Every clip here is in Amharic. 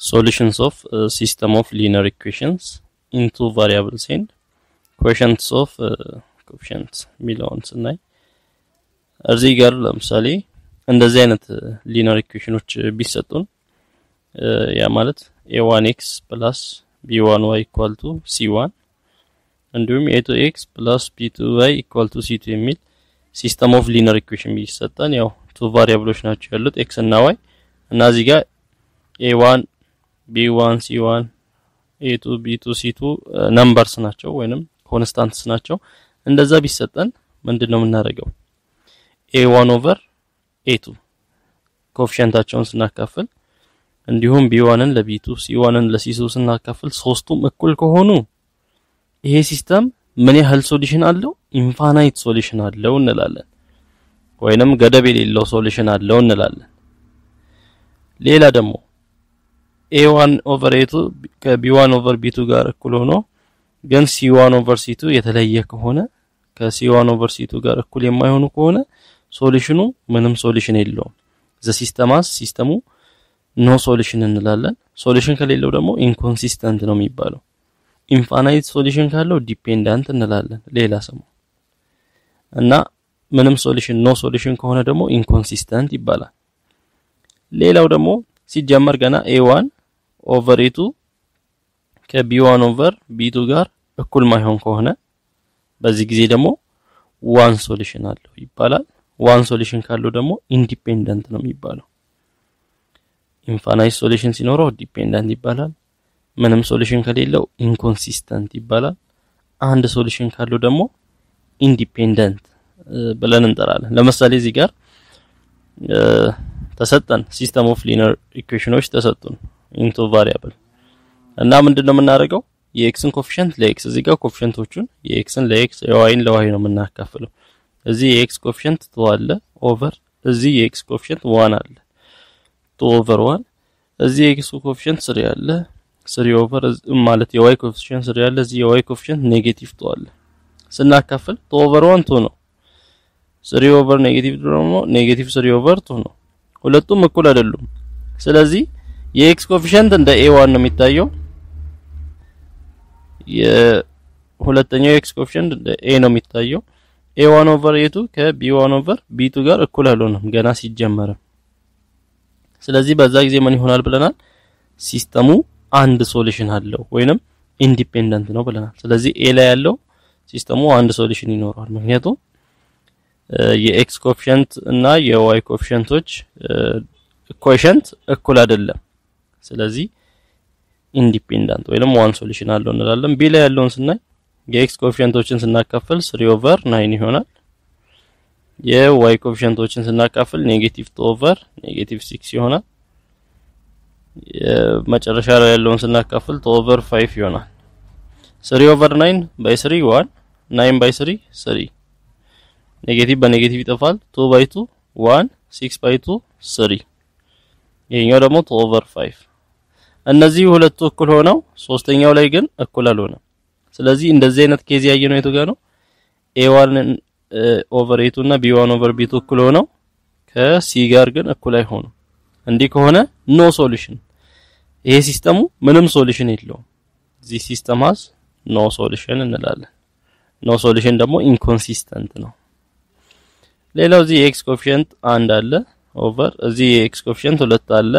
solutions of uh, system of linear equations into variables and quotients of uh, coefficients የሚለውን ስናይ እዚህ ጋር ለምሳሌ እንደዚህ አይነት linear equation ኦች ቢሰጡን ያ ማለት A1 X plus B1 Y equal to C1 እንዲሁም A2 X plus B2 Y equal to C2 የሚል system of linear equation ቢሰጠን ያው two variable ኦች ናቸው ያሉት X እና Y እና እዚህ ጋር A1 B1 C1 A2 B2 C2 numbers ናቸው ወይንም constants ናቸው። እንደዛ ቢሰጠን ምንድን ነው የምናደርገው? A1 over A2 coefficient ኣቸውን ስናካፍል እንዲሁም ቢ1ን ለቢ2 ሲ1ን ለሲ2 ስናካፍል ሶስቱም እኩል ከሆኑ ይሄ system ምን ያህል solution አለው? infinite solution አለው እንላለን። ወይንም ገደብ የሌለው solution አለው እንላለን። ሌላ ደግሞ A1 over A2 ከ B1 over B2 ጋር እኩል ሆኖ ግን C1 over C2 የተለየ ከሆነ ከ C1 over C2 ጋር እኩል የማይሆኑ ከሆነ solution ኑ ምንም solution የለውም። the system has ሲስተሙ no solution እንላለን። solution ከሌለው ደግሞ inconsistent ነው የሚባለው። infinite solution ካለው dependent እንላለን ሌላ ስሙ እና ምንም solution no solution ከሆነ ደግሞ inconsistent ይባላል። ሌላው ደግሞ ሲጀመር ገና A1 A2 ከ B1 over B2 ጋር እኩል ማይሆን ከሆነ በዚህ ጊዜ ደግሞ one solution አለው ይባላል። one solution ካለው ደግሞ independent ነው የሚባለው። infinite solution ሲኖረው dependent ይባላል። ምንም solution ከሌለው inconsistent ይባላል። አንድ solution ካለው ደግሞ independent ብለን እንጠራለን። ለምሳሌ እዚህ ጋር ተሰጠን system of linear equation ኦች ተሰጡን in two variable እና ምንድነው የምናደርገው የ X ን coefficient ለ X እዚህ ጋር ኮፊሸንቶቹን የኤክስን ለኤክስ የዋይን ለዋይ ነው የምናካፍለው። እዚህ የ X coefficient two አለ over እዚህ የ X coefficient one አለ two over one እዚህ የ X coefficient three አለ three over ማለት የ Y coefficient three አለ እዚህ የ Y coefficient negative two አለ ስናካፍል two over one two ነው። three over negative ደግሞ negative three over two ነው። ሁለቱም እኩል አይደሉም። ስለዚህ የ X coefficient እንደ A one ነው የሚታየው። የሁለተኛው X coefficient እንደ A ነው የሚታየው። A one over A two ከ B one over B two ጋር እኩል አልሆነም ገና ሲጀመርም። ስለዚህ በዛ ጊዜ ምን ይሆናል ብለናል? system ኡ አንድ solution አለው ወይንም independent ነው ብለናል። ስለዚህ A ላይ ያለው system ኡ አንድ solution ይኖረዋል። ምክንያቱም የ X coefficient እና የ Y coefficient ኦች quotient እኩል አይደለም። ስለዚህ independent ወይንም one solution አለው እንላለን። B ላይ ያለውን ስናይ የ X coefficient ኦችን ስናካፍል three over nine ይሆናል። የ Y coefficient ኦችን ስናካፍል negative two over negative six ይሆናል። የመጨረሻ ላይ ያለውን ስናካፍል two over five ይሆናል። three over nine by three one nine by three three negative በ negative ይጠፋል። two by two one six by two three ይሄኛው ደግሞ two over five እነዚህ ሁለቱ እኩል ሆነው ሶስተኛው ላይ ግን እኩል አልሆነም። ስለዚህ እንደዚህ አይነት case ያየነው የቱ ጋር ነው? A1 over A2 እና B1 over B2 እኩል ሆነው ከ C ጋር ግን እኩል አይሆኑም። እንዲህ ከሆነ no solution፣ ይሄ system ኡ ምንም solution የለውም። እዚህ system has no solution እንላለን። no solution ደግሞ inconsistent ነው። ሌላው እዚህ የ X coefficient አንድ አለ over እዚህ የ X coefficient ሁለት አለ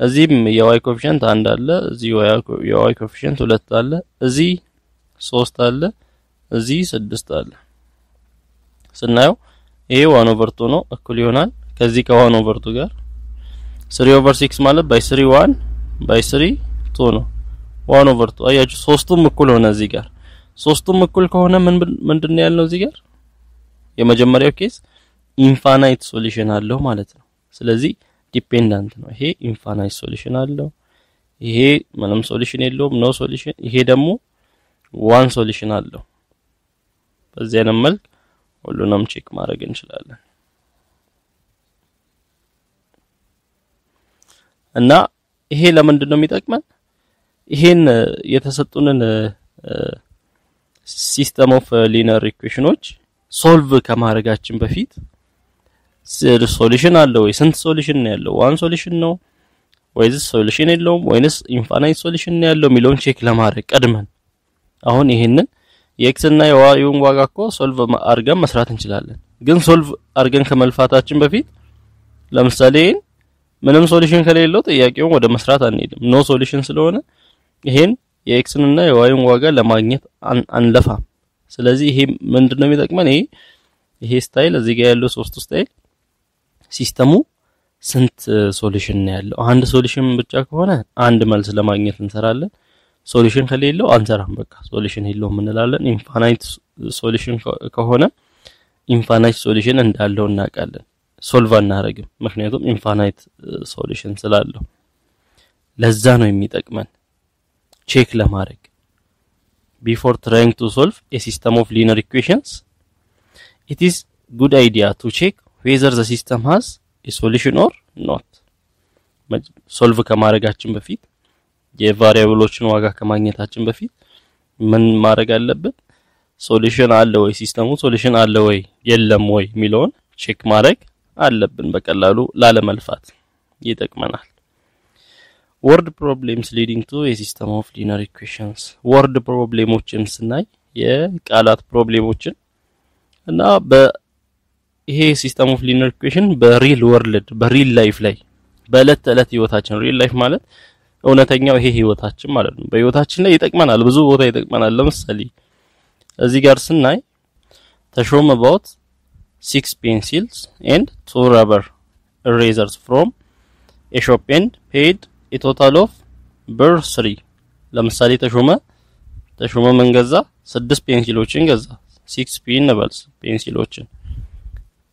እዚህም የ Y coefficient አንድ አለ እዚህ የ Y coefficient ሁለት አለ እዚህ ሶስት አለ እዚህ ስድስት አለ። ስናየው ይሄ one over two ነው እኩል ይሆናል ከዚህ ከ one over two ጋር three over six ማለት by three one by three two ነው። one over two አያችሁ፣ ሶስቱም እኩል ሆነ እዚህ ጋር ሶስቱም እኩል ከሆነ ምን ምንድን ነው ያልነው እዚህ ጋር የመጀመሪያው case infinite solution አለው ማለት ነው። ስለዚህ dependent ነው። ይሄ infinite solution አለው። ይሄ ምንም solution የለውም፣ no solution። ይሄ ደግሞ one solution አለው። በዚህ አይነት መልክ ሁሉንም check ማድረግ እንችላለን። እና ይሄ ለምንድን ነው የሚጠቅመን? ይሄን የተሰጡንን system of linear equation ኦች solve ከማድረጋችን በፊት solution አለ ወይ? ስንት solution ነው ያለው? one solution ነው ወይስ solution የለውም ወይንስ infinite solution ነው ያለው የሚለውን check ለማድረግ ቀድመን አሁን ይሄንን የ x እና የ y ኡን ዋጋ እኮ solve አድርገን መስራት እንችላለን። ግን solve አድርገን ከመልፋታችን በፊት ለምሳሌ ምንም solution ከሌለው ጥያቄውን ወደ መስራት አንሄድም። no solution ስለሆነ ይሄን የኤክስን እና የዋዩን ዋጋ ለማግኘት አንለፋም። ስለዚህ ይሄ ምንድነው የሚጠቅመን? ይሄ ይሄ style እዚህ ጋር ያለው ሶስቱ style system ኡ ስንት solution ነው ያለው? አንድ solution ብቻ ከሆነ አንድ መልስ ለማግኘት እንሰራለን። solution ከሌለው አንሰራም። በቃ solution የለውም እንላለን። infinite solution ከሆነ infinite solution እንዳለው እናውቃለን። solve አናረግም፣ ምክንያቱም infinite solution ስላለው። ለዛ ነው የሚጠቅመን check ለማድረግ before trying to solve a system of linear equations it is good idea to check the system has a solution or not። solve ከማድረጋችን በፊት የ variable ኦችን ዋጋ ከማግኘታችን በፊት ምን ማድረግ አለብን? solution አለ ወይ system ኡ solution አለ ወይ የለም ወይ የሚለውን check ማድረግ አለብን። በቀላሉ ላለመልፋት ይጠቅመናል። word problems leading to a system of linear equations word problem ኦችን ስናይ የቃላት problem ኦችን እና በይሄ system of linear equation በ real world በ real life ላይ በእለት ተዕለት ህይወታችን real life ማለት እውነተኛው ይሄ ህይወታችን ማለት ነው። በህይወታችን ላይ ይጠቅመናል፣ ብዙ ቦታ ይጠቅመናል። ለምሳሌ እዚህ ጋር ስናይ ተሾም bought six pencils and two rubber erasers from a shop and paid a total of ብር three ለምሳሌ ተሾመ ተሾመ ምን ገዛ? ስድስት pencil ኦችን ገዛ። six p እንበል pencil ኦችን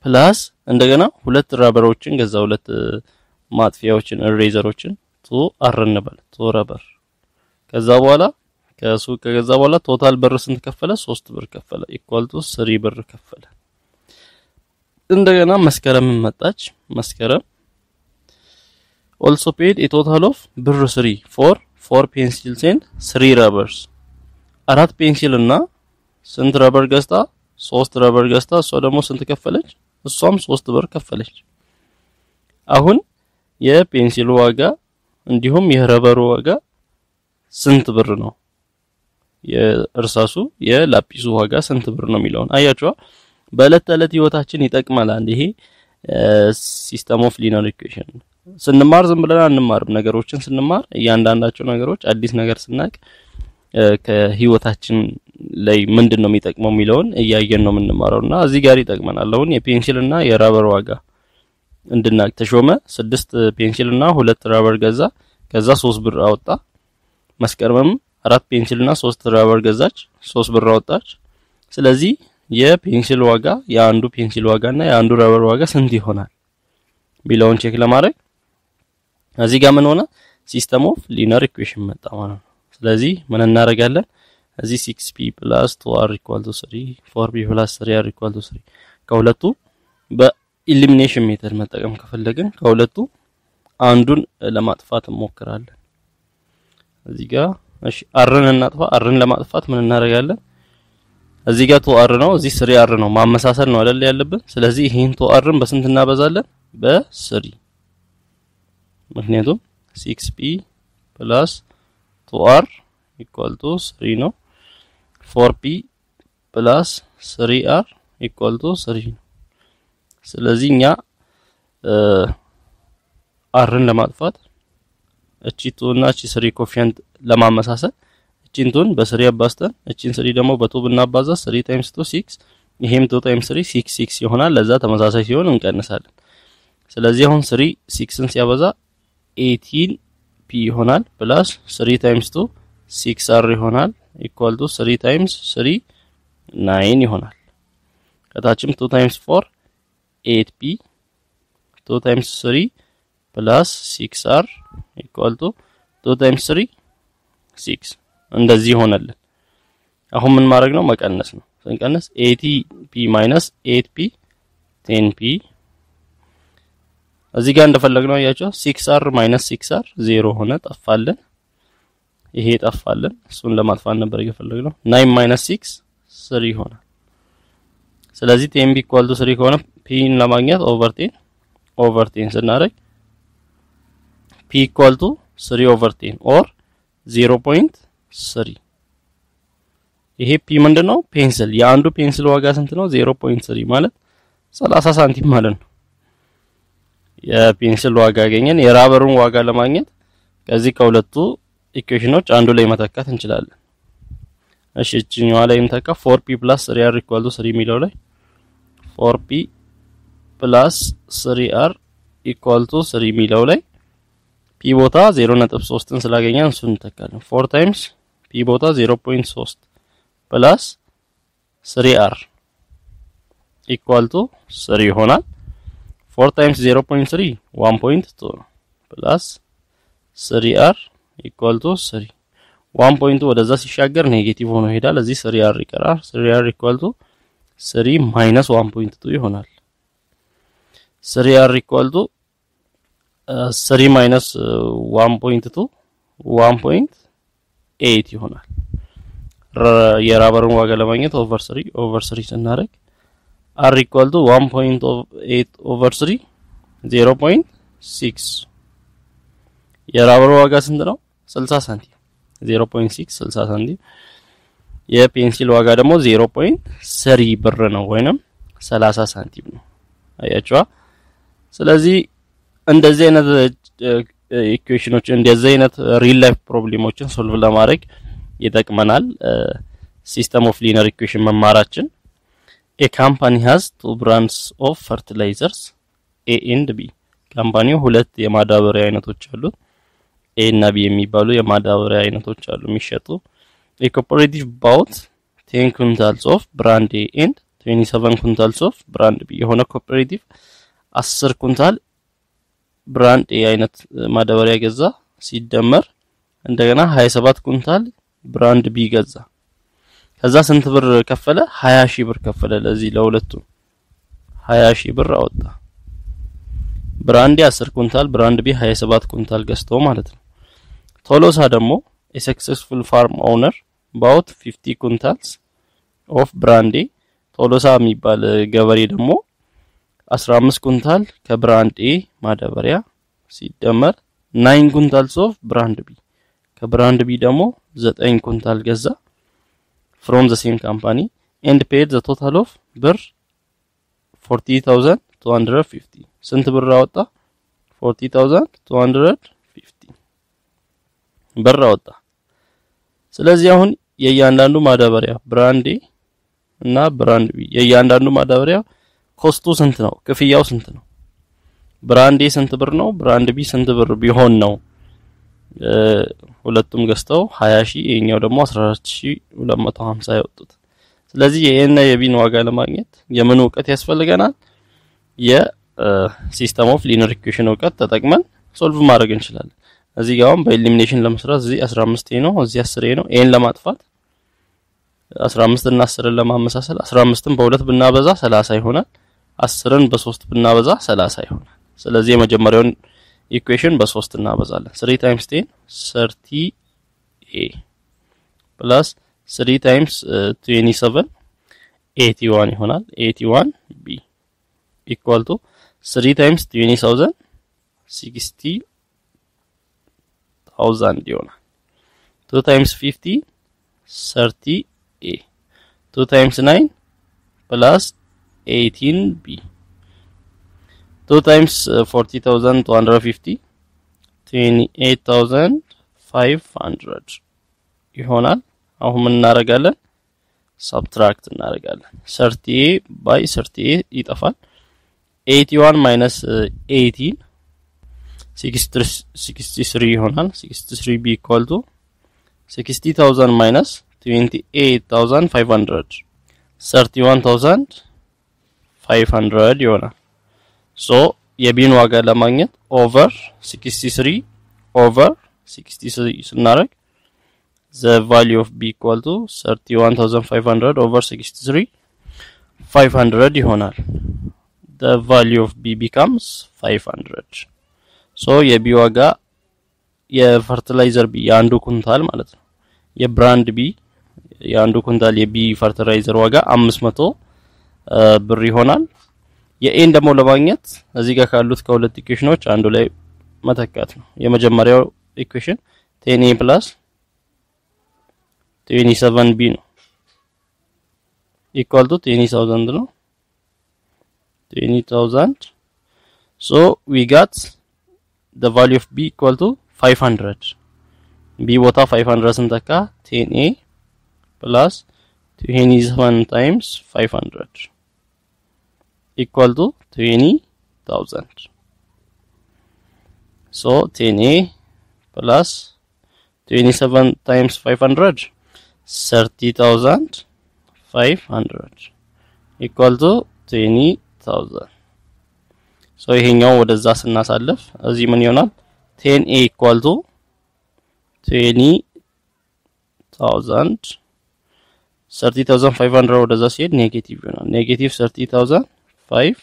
plus እንደገና ሁለት rubber ኦችን ገዛ። ሁለት ማጥፊያዎችን eraser ኦችን two r እንበል two rubber ከዛ በኋላ ከሱ ከገዛ በኋላ total ብር ስንት ከፈለ? ሶስት ብር ከፈለ። equal to three ብር ከፈለ። እንደገና መስከረም መጣች። መስከረም also paid a total of ብር three for four pencils and three rubbers አራት pencil እና ስንት rubber ገዝታ? ሶስት rubber ገዝታ። እሷ ደግሞ ስንት ከፈለች? እሷም ሶስት ብር ከፈለች። አሁን የ pencil ኡ ዋጋ እንዲሁም የ rubber ኡ ዋጋ ስንት ብር ነው? የእርሳሱ የላጲሱ ዋጋ ስንት ብር ነው የሚለውን አያችኋ። በእለት ተዕለት ህይወታችን ይጠቅማል። አንድ ይሄ system of linear equation ስንማር ዝም ብለን አንማርም። ነገሮችን ስንማር እያንዳንዳቸው ነገሮች አዲስ ነገር ስናቅ ከህይወታችን ላይ ምንድን ነው የሚጠቅመው የሚለውን እያየን ነው የምንማረው እና እዚህ ጋር ይጠቅመናል። አሁን የ pencil እና የ rubber ዋጋ እንድናቅ ተሾመ ስድስት pencil እና ሁለት rubber ገዛ። ከዛ ሶስት ብር አወጣ። መስከረምም አራት pencil እና ሶስት rubber ገዛች፣ ሶስት ብር አወጣች። ስለዚህ የ pencil ዋጋ የአንዱ pencil ዋጋ እና የአንዱ rubber ዋጋ ስንት ይሆናል የሚለውን check ለማድረግ እዚህ ጋር ምን ሆነ? system of linear equation መጣ ማለት ነው። ስለዚህ ምን እናደርጋለን? እዚህ 6p plus 2r equal to 3 4p plus 3r equal to 3 ከሁለቱ በ elimination method መጠቀም ከፈለግን ከሁለቱ አንዱን ለማጥፋት እንሞክራለን። እዚህ ጋር እሺ r ን እናጥፋ። r ን ለማጥፋት ምን እናደርጋለን? እዚህ ጋር two r ነው፣ እዚህ three r ነው። ማመሳሰል ነው አይደል ያለብን። ስለዚህ ይሄን two r ን በስንት እናበዛለን? በ three ምክንያቱም 6p plus 2r equal to 3 ነው። 4p plus 3r equal to 3 ነው። ስለዚህ እኛ r ን ለማጥፋት እቺ two እና እቺ three coefficient ለማመሳሰል እቺን two ን በ three አባዝተን እቺን three ደግሞ በ two ብናባዛ three times two six ይሄም two times three six six ይሆናል። ለዛ ተመሳሳይ ሲሆን እንቀንሳለን። ስለዚህ አሁን three six ን ሲያበዛ eighteen p ይሆናል plus three times two six r ይሆናል equal to three times three nine ይሆናል። ከታችም two times four eight p two times three plus six r equal to two times three six እንደዚህ ሆነልን። አሁን ምን ማድረግ ነው? መቀነስ ነው። ስንቀነስ eightee p minus eight p ten p እዚህ ጋር እንደፈለግነው አያችሁ። six r minus six r ዜሮ ሆነ ጠፋልን። ይሄ ጠፋልን። እሱን ለማጥፋት ነበር የፈለግነው። nine minus six three ይሆናል። ስለዚህ ten p equal to three ከሆነ p ን ለማግኘት over ten over ten ስናደርግ p equal to 3 over 10 or 0.3 ይሄ p ምንድን ነው? pencil የአንዱ pencil ዋጋ ስንት ነው? 0.3 ማለት 30 ሳንቲም ማለት ነው። የ pencil ዋጋ ያገኘን የ rubber ኡን ዋጋ ለማግኘት ከዚህ ከሁለቱ ኢኩዌሽኖች አንዱ ላይ መተካት እንችላለን። እሺ እቺኛዋ ላይ እንተካ 4p plus 3r equal to 3 የሚለው ላይ 4p plus 3r equal to 3 የሚለው ላይ p ቦታ 0.3ን ስላገኘን እሱን እንተካለን። 4 times p ቦታ 0.3 plus 3r equal to 3 ይሆናል። 4 times 0.3 1.2 ነው plus 3r equal to 3 1 point two ወደዛ ሲሻገር negative ሆኖ ይሄዳል። እዚህ 3r ይቀራል። 3r equal to 3 minus 1.2 ይሆናል። 3r equal to 3 minus 1.2 1.8 ይሆናል። የ rubber ን ዋጋ ለማግኘት over 3 over 3 ስናደርግ r equal to 1.8 over 3 0.6 የ rubber ኡ ዋጋ ስንት ነው? 60 ሳንቲም 0.6 60 ሳንቲም። የ pencil ዋጋ ደግሞ 0.3 ብር ነው ወይንም 30 ሳንቲም ነው። አያችሁ። ስለዚህ እንደዚህ አይነት ኢኩዌሽኖች እንደዚህ አይነት real life problem ኦችን solve ለማድረግ ይጠቅመናል። system of linear equation መማራችን a company has two brands of fertilizers A and B company ው ሁለት የማዳበሪያ አይነቶች አሉት። A እና B የሚባሉ የማዳበሪያ አይነቶች አሉ የሚሸጡ። a cooperative bought 10 quintals of brand A and 27 quintals of brand B የሆነ cooperative 10 ኩንታል brand A አይነት ማዳበሪያ ገዛ። ሲደመር እንደገና 27 ኩንታል brand B ገዛ። ከዛ ስንት ብር ከፈለ? 20 ሺህ ብር ከፈለ። ለዚህ ለሁለቱ 20 ሺህ ብር አወጣ። brand 10 ኩንታል brand B 27 ኩንታል ገዝተው ማለት ነው። ቶሎሳ ደግሞ a successful farm owner bought 15 quintals of brand A ቶሎሳ የሚባል ገበሬ ደግሞ 15 ኩንታል ከ brand A ማዳበሪያ ሲደመር 9 quintals of brand B ከ brand B ደግሞ 9 ኩንታል ገዛ from the same company and paid the total of ብር 14250 ስንት ብር አወጣ? 14250 ብር አወጣ። ስለዚህ አሁን የእያንዳንዱ ማዳበሪያ brand A እና brand B የእያንዳንዱ ማዳበሪያ cost ኡ ስንት ነው? ክፍያው ስንት ነው? brand A ስንት ብር ነው? brand B ስንት ብር ቢሆን ነው ሁለቱም ገዝተው 20 ሺህ የኛው ደግሞ 14250 ያወጡት? ስለዚህ የኤና የቢን ዋጋ ለማግኘት የምን እውቀት ያስፈልገናል? የ system of linear equation እውቀት ተጠቅመን solve ማድረግ እንችላለን። እዚህ ጋር አሁን በ elimination ለመስራት እዚህ 15 ነው፣ እዚህ 10 ነው። A ን ለማጥፋት 15 እና 10ን ለማመሳሰል 15ን በሁለት ብናበዛ 30 ይሆናል። 10ን በ3 ብናበዛ 30 ይሆናል። ስለዚህ የመጀመሪያውን equation በ3 እናበዛለን። 3 times 10 30 A plus 3 times 27 81 ይሆናል። 81 ቢ ኢኳል ቱ 3 ታይምስ 20000 60000 ይሆናል። 2 ታይምስ 50 30 ኤ 2 ታይምስ 9 ፕላስ 18 ቢ 2 ታይምስ 40250 28500 ይሆናል። አሁን ምን እናደርጋለን? subtract እናደርጋለን። 30 by 30 ይጠፋል። 81 minus 18 63 ይሆናል። 63 B equal to 60000 minus 28500 31500 ይሆናል። so የ B ን ዋጋ ለማግኘት over 63 over 63 ስናደርግ the value of B equal to 31500 over 63 500 ይሆናል። the value of B becomes 500 so የ B ዋጋ የ fertilizer B የአንዱ ኩንታል ማለት ነው። የ brand B የአንዱ ኩንታል የ B fertilizer ዋጋ 500 ብር ይሆናል። የ A ን ደግሞ ለማግኘት እዚህ ጋር ካሉት ከሁለት ኢኩዌሽኖች አንዱ ላይ መተካት ነው። የመጀመሪያው equation ten A plus twenty seven B ነው equal to twenty thousand ነው። twenty thousand so we got the value of b equal to 500 b ቦታ 500 ስንተካ 10a plus 27 times 500 equal to 20000 so 10a plus 27 times 500 30500 equal to 20000 ሶ ይሄኛው ወደዛ ስናሳልፍ እዚህ ምን ይሆናል? ቴን ኤ ኢኳል ቱ ትዌኒ thousand thirteen thousand five hundred ወደዛ ሲሄድ negative ይሆናል። negative thirteen thousand five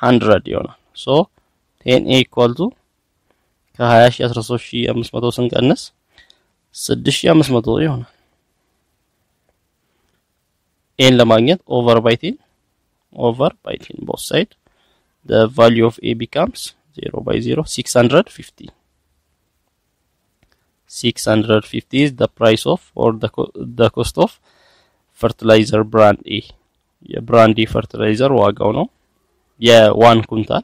hundred ይሆናል። so ten A equal to ከሀያ ሺ አስራ ሶስት ሺ አምስት መቶ ስንቀንስ ስድስት ሺ አምስት መቶ ይሆናል። A ን ለማግኘት over by ten over by ten both side the value of A becomes 0 by 0, 650. 650 is the price of or the, co the cost of fertilizer brand A. የ brand A fertilizer ዋጋው ነው የ one ኩንታል።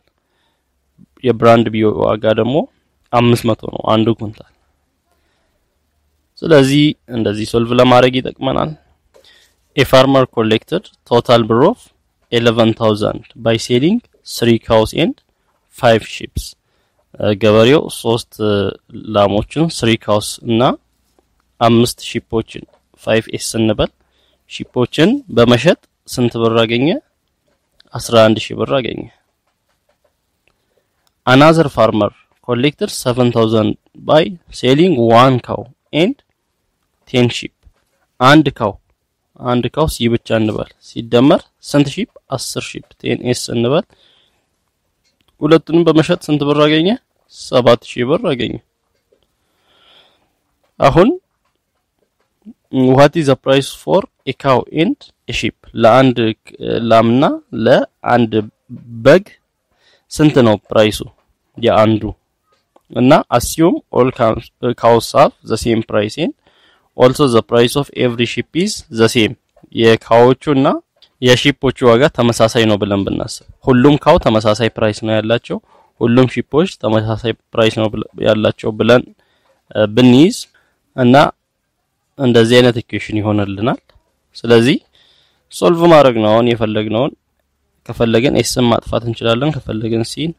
የ brand B ዋጋ ደግሞ አምስት መቶ ነው አንዱ ኩንታል። ስለዚህ እንደዚህ solve ለማድረግ ይጠቅመናል። a farmer collected total ብር of 11000 by selling three cows and five sheeps ገበሬው ሶስት ላሞችን three cows እና አምስት sheep ኦችን five S እንበል sheep ኦችን በመሸጥ ስንት ብር አገኘ? 11 ሺህ ብር አገኘ። another farmer collected 7000 by selling one cow and ten sheep አንድ cow አንድ cow C ብቻ እንበል ሲደመር ስንት sheep? 10 sheep ten S እንበል ሁለቱንም በመሸጥ ስንት ብር አገኘ? ሰባት ሺህ ብር አገኘ። አሁን what is the price for a cow and a sheep ለአንድ ላምና ለአንድ በግ ስንት ነው price ኡ የአንዱ እና assume all cows have the same price and also the price of every sheep is the same የካዎቹና የሺፖቹ ዋጋ ተመሳሳይ ነው ብለን ብናስብ ሁሉም cow ተመሳሳይ price ነው ያላቸው፣ ሁሉም sheep ኦች ተመሳሳይ price ነው ያላቸው ብለን ብንይዝ እና እንደዚህ አይነት equation ይሆንልናል። ስለዚህ solve ማድረግ ነው አሁን የፈለግነውን። ከፈለግን S ን ማጥፋት እንችላለን። ከፈለግን C ን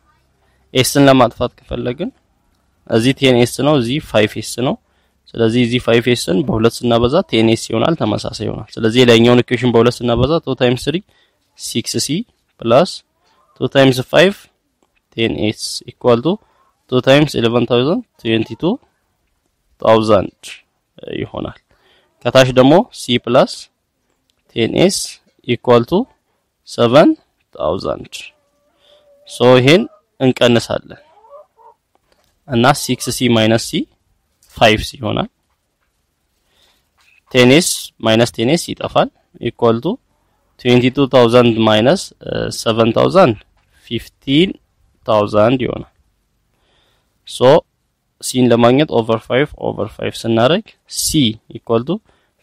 S ን ለማጥፋት ከፈለግን እዚህ ten S ነው፣ እዚህ five S ነው። ስለዚህ እዚህ five S ን በሁለት ስናበዛ ten S ይሆናል፣ ተመሳሳይ ይሆናል። ስለዚህ ላይኛውን equation በሁለት ስናበዛ two times three six C plus two times five ten S equal to two times eleven thousand twenty two thousand ይሆናል። ከታች ደግሞ C plus ten S equal to seven thousand so ይሄን እንቀንሳለን እና six C minus C five C ይሆናል። ten S minus ten S ይጠፋል። equal to 22000 minus 7000 15000 ይሆናል። so C ን ለማግኘት over 5 over 5 ስናደርግ C equal to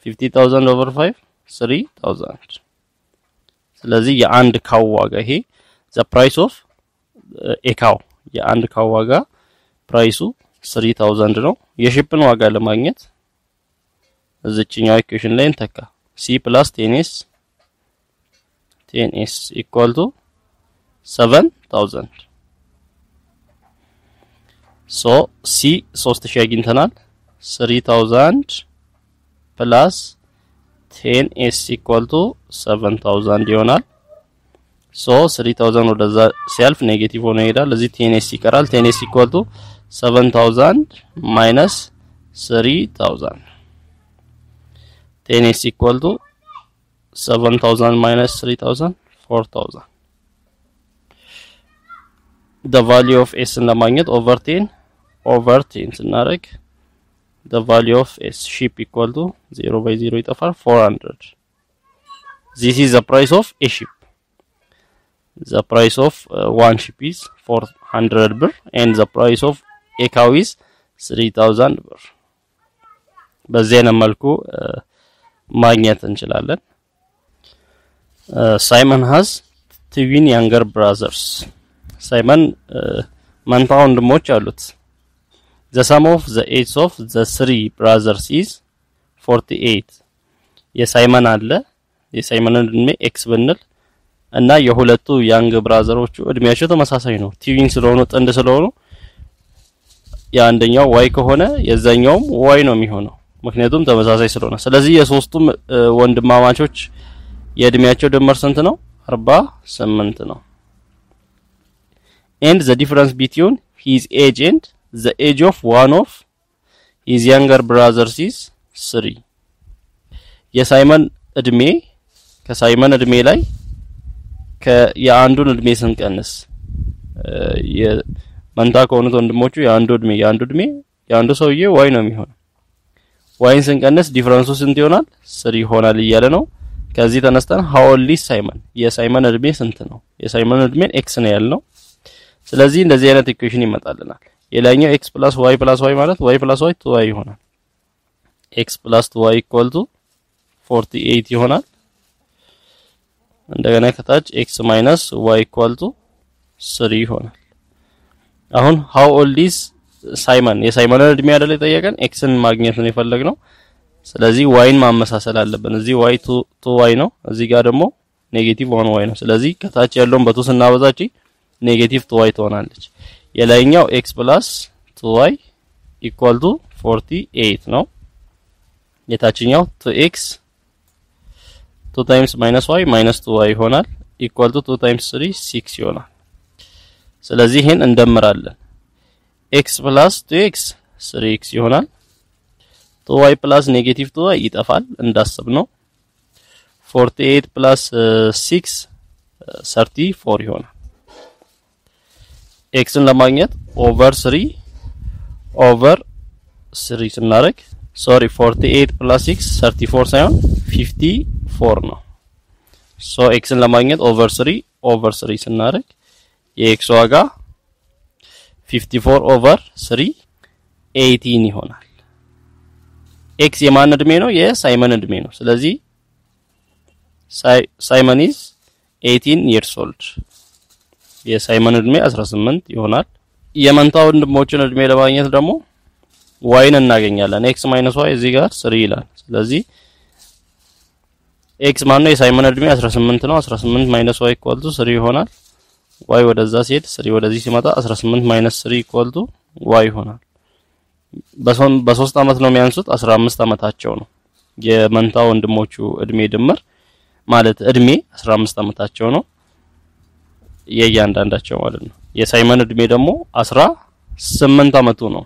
15000 over 5 3000 ስለዚህ የአንድ cow ዋጋ ይሄ the price of a የአንድ cow ዋጋ price ኡ 3000 ነው። የ sheep ን ዋጋ ለማግኘት እዚችኛው equation ላይ እንተካ C plus ten S ten S equal to 7000 so C 3000 አግኝተናል። 3000 plus ten S equal to 7000 ይሆናል። so 3000 ወደዛ ሲያልፍ negative ሆኖ ይሄዳል። እዚህ ten S ይቀራል። ten S equal to 7000 ማይነስ 3000 ቴን ኤስ ኢኳል ቱ 7000 ማይነስ 3000 4000 the value of s ለማግኘት ኦቨር ቴን ኦቨር ቴን ስናደርግ the value of s sheep equal to 0 by 0 ይጠፋል 400 this is the price of a sheep the price of uh, one sheep is 400 ብር and the price of cow is 3000 ብር። በዚህ አይነት መልኩ ማግኘት እንችላለን። ሳይመን ሃዝ ትዊን ያንገር ብራዘርስ ሳይመን መንታ ወንድሞች አሉት። the sum of the age of the three brothers is 48 የሳይመን አለ የሳይመንን እድሜ X ብንል እና የሁለቱ young brother ኦቹ እድሜያቸው ተመሳሳይ ነው። twin ስለሆኑ ጥንድ ስለሆኑ የአንደኛው Y ከሆነ የዛኛውም Y ነው የሚሆነው ምክንያቱም ተመሳሳይ ስለሆነ። ስለዚህ የሶስቱም ወንድማማቾች የእድሜያቸው ድምር ስንት ነው? 48 ነው። and the difference between his age and the age of one of his younger brothers is 3 የሳይመን እድሜ ከሳይመን እድሜ ላይ የአንዱን እድሜ ስንቀንስ መንታ ከሆኑት ወንድሞቹ የአንዱ እድሜ የአንዱ እድሜ የአንዱ ሰውዬ ዋይ ነው የሚሆነው። Y ን ስንቀንስ difference ኡ ስንት ይሆናል? three ይሆናል እያለ ነው። ከዚህ ተነስተን ሀውሊ ሳይመን የሳይመን እድሜ ስንት ነው? የሳይመን እድሜን X ነው ያልነው። ስለዚህ እንደዚህ አይነት equation ይመጣልናል። የላይኛው X plus Y plus Y ማለት Y plus Y two Y ይሆናል። X plus two Y equal to 48 ይሆናል። እንደገና ከታች X minus Y equal to 3 ይሆናል። አሁን how old is ሳይመን የሳይመንን እድሜ አይደለ የጠየቀን X ን ማግኘት ነው የፈለግነው። ስለዚህ Y ን ማመሳሰል አለብን። እዚህ Y two Y ነው፣ እዚህ ጋር ደግሞ negative one Y ነው። ስለዚህ ከታች ያለውን በ two ስናበዛች negative two Y ትሆናለች። የላይኛው X plus two Y equal to 48 ነው። የታችኛው two X two times minus Y minus two Y ይሆናል equal to two times three six ይሆናል። ስለዚህ ይሄን እንደምራለን። X plus two X three X ይሆናል። two Y plus negative two Y ይጠፋል እንዳስብ ነው። 48 plus six thirty four ይሆናል። ለማግኘት over three over three ስናደርግ sorry 48 plus 6 34 ሳይሆን 54 ነው። so x ን ለማግኘት over 3 over 3 ስናደርግ የ x ዋጋ 54 over 3 18 ይሆናል። x የማን እድሜ ነው? የሳይመን እድሜ ነው። ስለዚህ ሳይመን is 18 years old የሳይመን እድሜ 18 ይሆናል። የመንታ ወንድሞችን እድሜ ለማግኘት ደግሞ y ን እናገኛለን። x minus y እዚህ ጋር three ይላል። ስለዚህ x ማን ነው? የሳይመን እድሜ 18 ነው። 18 minus y equal to three ይሆናል። y ወደዛ ሲሄድ three ወደዚህ ሲመጣ 18 minus three equal to y ይሆናል። በሶስት አመት ነው የሚያንሱት። 15 አመታቸው ነው የመንታ ወንድሞቹ እድሜ ድምር ማለት እድሜ 15 አመታቸው ነው የእያንዳንዳቸው ማለት ነው። የሳይመን እድሜ ደግሞ 18 አመቱ ነው።